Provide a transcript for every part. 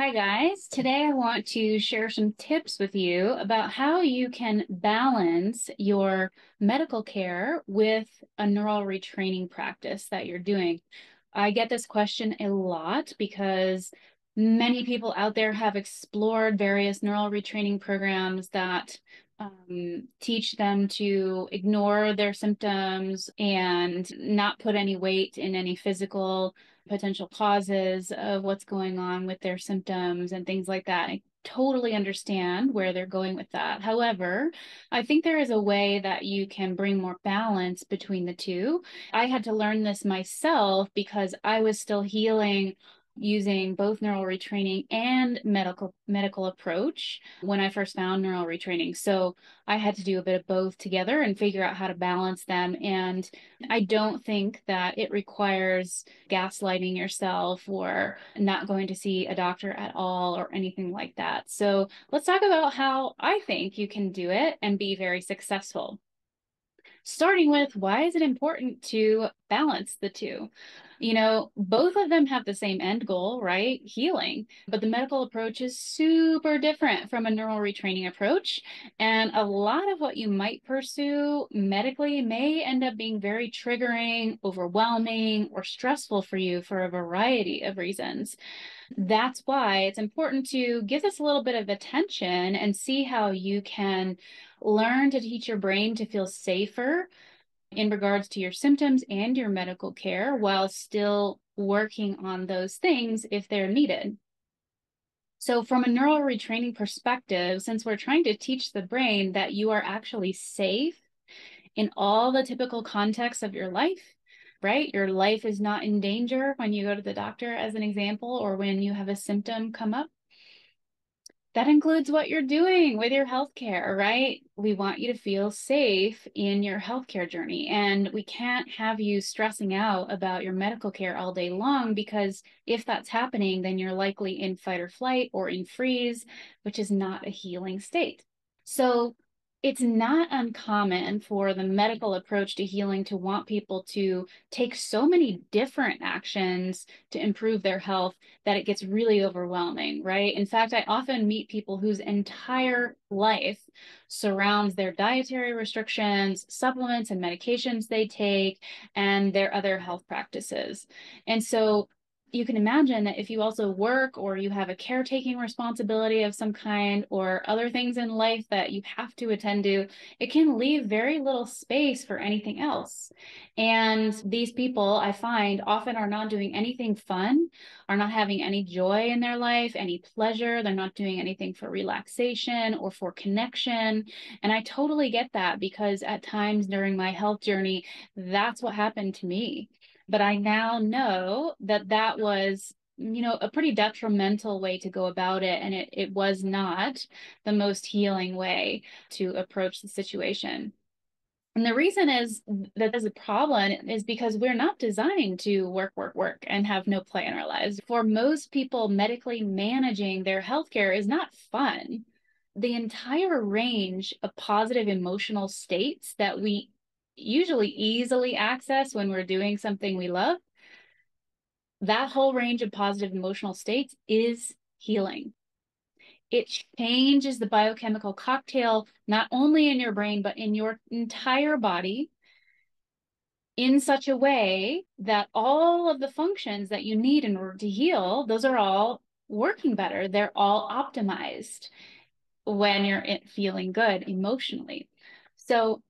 Hi, guys. Today I want to share some tips with you about how you can balance your medical care with a neural retraining practice that you're doing. I get this question a lot because many people out there have explored various neural retraining programs that um, teach them to ignore their symptoms and not put any weight in any physical potential causes of what's going on with their symptoms and things like that. I totally understand where they're going with that. However, I think there is a way that you can bring more balance between the two. I had to learn this myself because I was still healing using both neural retraining and medical medical approach when I first found neural retraining. So I had to do a bit of both together and figure out how to balance them. And I don't think that it requires gaslighting yourself or not going to see a doctor at all or anything like that. So let's talk about how I think you can do it and be very successful starting with why is it important to balance the two? You know, both of them have the same end goal, right? Healing. But the medical approach is super different from a neural retraining approach. And a lot of what you might pursue medically may end up being very triggering, overwhelming, or stressful for you for a variety of reasons. That's why it's important to give this a little bit of attention and see how you can learn to teach your brain to feel safer in regards to your symptoms and your medical care while still working on those things if they're needed. So, from a neural retraining perspective, since we're trying to teach the brain that you are actually safe in all the typical contexts of your life, right? Your life is not in danger when you go to the doctor, as an example, or when you have a symptom come up. That includes what you're doing with your healthcare, right? We want you to feel safe in your healthcare journey. And we can't have you stressing out about your medical care all day long because if that's happening, then you're likely in fight or flight or in freeze, which is not a healing state. So it's not uncommon for the medical approach to healing to want people to take so many different actions to improve their health that it gets really overwhelming, right? In fact, I often meet people whose entire life surrounds their dietary restrictions, supplements, and medications they take, and their other health practices. And so you can imagine that if you also work or you have a caretaking responsibility of some kind or other things in life that you have to attend to, it can leave very little space for anything else. And these people I find often are not doing anything fun, are not having any joy in their life, any pleasure. They're not doing anything for relaxation or for connection. And I totally get that because at times during my health journey, that's what happened to me but I now know that that was you know a pretty detrimental way to go about it and it, it was not the most healing way to approach the situation and the reason is that there's a problem is because we're not designed to work, work, work and have no play in our lives. For most people, medically managing their healthcare is not fun. The entire range of positive emotional states that we usually easily access when we're doing something we love, that whole range of positive emotional states is healing. It changes the biochemical cocktail, not only in your brain, but in your entire body in such a way that all of the functions that you need in order to heal, those are all working better. They're all optimized when you're feeling good emotionally. So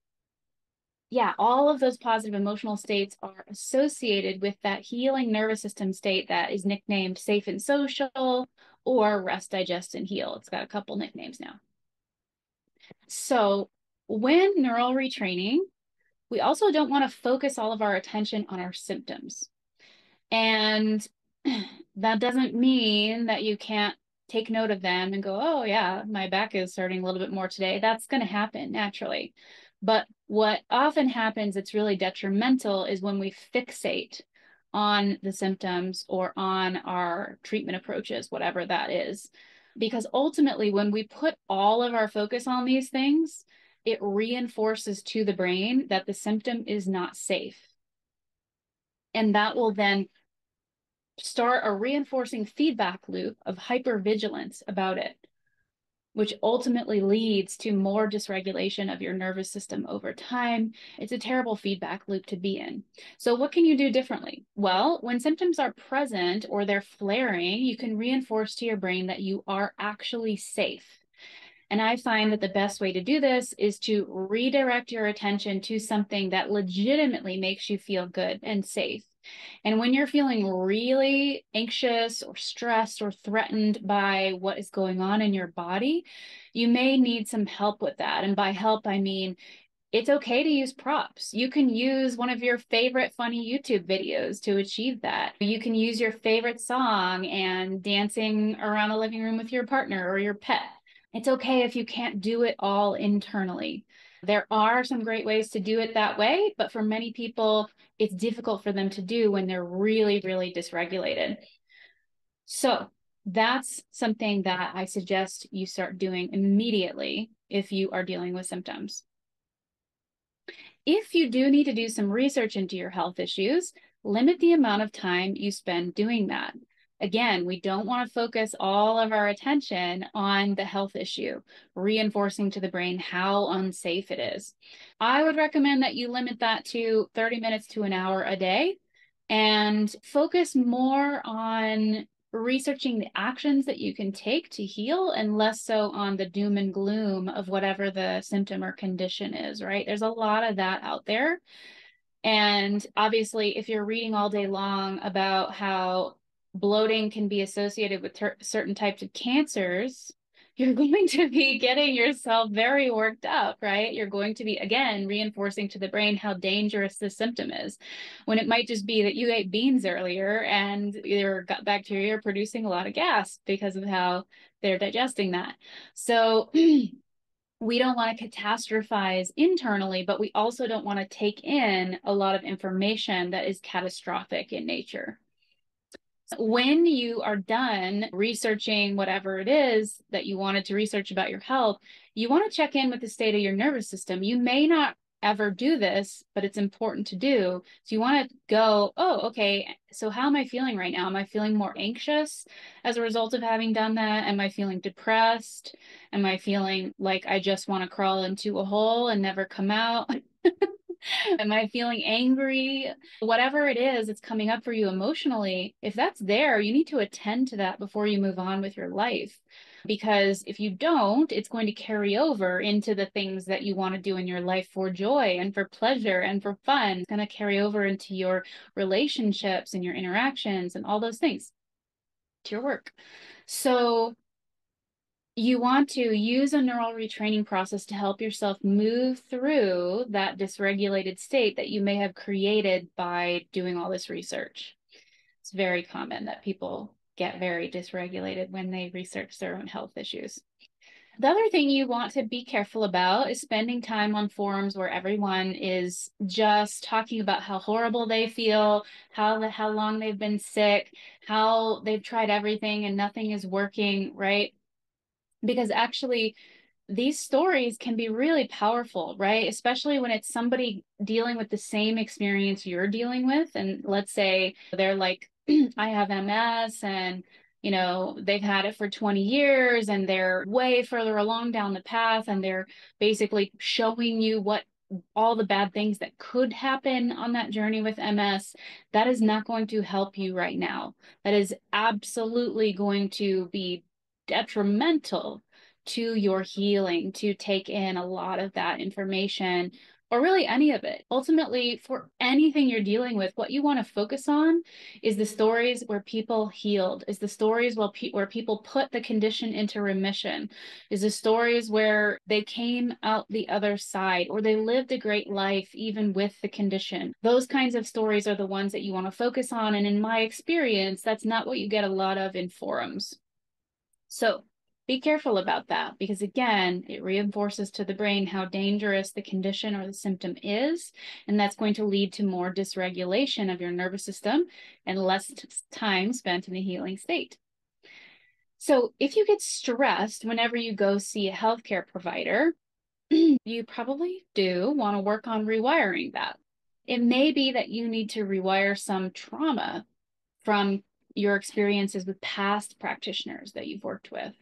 yeah, all of those positive emotional states are associated with that healing nervous system state that is nicknamed safe and social or rest, digest, and heal. It's got a couple nicknames now. So when neural retraining, we also don't want to focus all of our attention on our symptoms. And that doesn't mean that you can't take note of them and go, oh, yeah, my back is hurting a little bit more today. That's going to happen naturally. But what often happens it's really detrimental is when we fixate on the symptoms or on our treatment approaches, whatever that is. Because ultimately, when we put all of our focus on these things, it reinforces to the brain that the symptom is not safe. And that will then start a reinforcing feedback loop of hypervigilance about it, which ultimately leads to more dysregulation of your nervous system over time. It's a terrible feedback loop to be in. So, what can you do differently? Well, when symptoms are present or they're flaring, you can reinforce to your brain that you are actually safe. And I find that the best way to do this is to redirect your attention to something that legitimately makes you feel good and safe. And when you're feeling really anxious or stressed or threatened by what is going on in your body, you may need some help with that. And by help, I mean it's okay to use props. You can use one of your favorite funny YouTube videos to achieve that. You can use your favorite song and dancing around the living room with your partner or your pet. It's okay if you can't do it all internally. There are some great ways to do it that way, but for many people, it's difficult for them to do when they're really, really dysregulated. So that's something that I suggest you start doing immediately if you are dealing with symptoms. If you do need to do some research into your health issues, limit the amount of time you spend doing that. Again, we don't want to focus all of our attention on the health issue, reinforcing to the brain how unsafe it is. I would recommend that you limit that to 30 minutes to an hour a day and focus more on researching the actions that you can take to heal and less so on the doom and gloom of whatever the symptom or condition is, right? There's a lot of that out there. And obviously, if you're reading all day long about how bloating can be associated with ter- certain types of cancers, you're going to be getting yourself very worked up, right? You're going to be, again, reinforcing to the brain how dangerous this symptom is. When it might just be that you ate beans earlier and your gut bacteria are producing a lot of gas because of how they're digesting that. So, we don't want to catastrophize internally, but we also don't want to take in a lot of information that is catastrophic in nature. When you are done researching whatever it is that you wanted to research about your health, you want to check in with the state of your nervous system. You may not ever do this, but it's important to do. So you want to go, oh, okay, so how am I feeling right now? Am I feeling more anxious as a result of having done that? Am I feeling depressed? Am I feeling like I just want to crawl into a hole and never come out? Am I feeling angry? Whatever it is it's coming up for you emotionally, if that's there, you need to attend to that before you move on with your life. Because if you don't, it's going to carry over into the things that you want to do in your life for joy and for pleasure and for fun. It's going to carry over into your relationships and your interactions and all those things to your work. So you want to use a neural retraining process to help yourself move through that dysregulated state that you may have created by doing all this research. It's very common that people get very dysregulated when they research their own health issues. The other thing you want to be careful about is spending time on forums where everyone is just talking about how horrible they feel, how how long they've been sick, how they've tried everything and nothing is working, right? Because actually these stories can be really powerful, right? Especially when it's somebody dealing with the same experience you're dealing with. And let's say they're like, I have MS and you know they've had it for 20 years and they're way further along down the path and they're basically showing you what all the bad things that could happen on that journey with MS, that is not going to help you right now. That is absolutely going to be detrimental to your healing to take in a lot of that information or really any of it. Ultimately, for anything you're dealing with, what you want to focus on is the stories where people healed, is the stories where, pe- where people put the condition into remission, is the stories where they came out the other side or they lived a great life even with the condition. Those kinds of stories are the ones that you want to focus on. And in my experience, that's not what you get a lot of in forums. So be careful about that because, again, it reinforces to the brain how dangerous the condition or the symptom is. And that's going to lead to more dysregulation of your nervous system and less time spent in a healing state. So, if you get stressed whenever you go see a healthcare provider, you probably do want to work on rewiring that. It may be that you need to rewire some trauma from your experiences with past practitioners that you've worked with.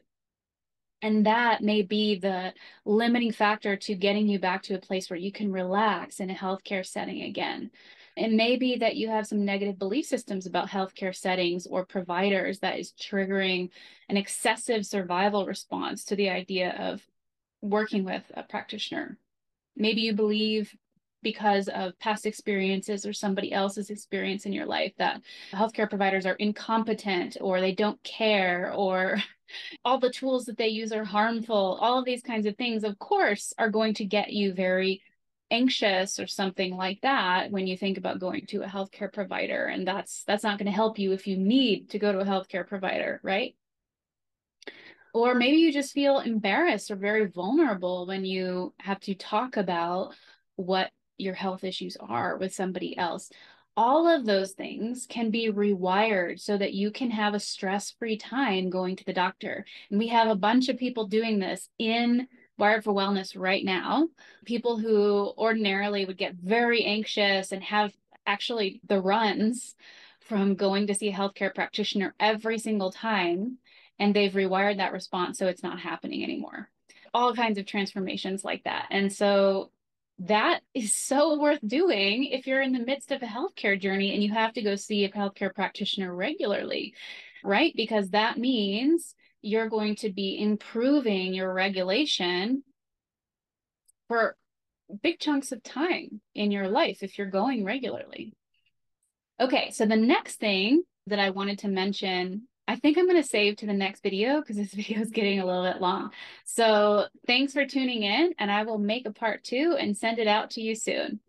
And that may be the limiting factor to getting you back to a place where you can relax in a healthcare setting again. It may be that you have some negative belief systems about healthcare settings or providers that is triggering an excessive survival response to the idea of working with a practitioner. Maybe you believe because of past experiences or somebody else's experience in your life that healthcare providers are incompetent or they don't care or all the tools that they use are harmful. All of these kinds of things of course are going to get you very anxious or something like that when you think about going to a healthcare provider and that's that's not going to help you if you need to go to a healthcare provider right? Or maybe you just feel embarrassed or very vulnerable when you have to talk about what your health issues are with somebody else. All of those things can be rewired so that you can have a stress free time going to the doctor. And we have a bunch of people doing this in Wired for Wellness right now. People who ordinarily would get very anxious and have actually the runs from going to see a healthcare practitioner every single time. And they've rewired that response so it's not happening anymore. All kinds of transformations like that. And so that is so worth doing if you're in the midst of a healthcare journey and you have to go see a healthcare practitioner regularly, right? Because that means you're going to be improving your regulation for big chunks of time in your life if you're going regularly. Okay, so the next thing that I wanted to mention I think I'm going to save to the next video because this video is getting a little bit long. So thanks for tuning in and I will make a part two and send it out to you soon.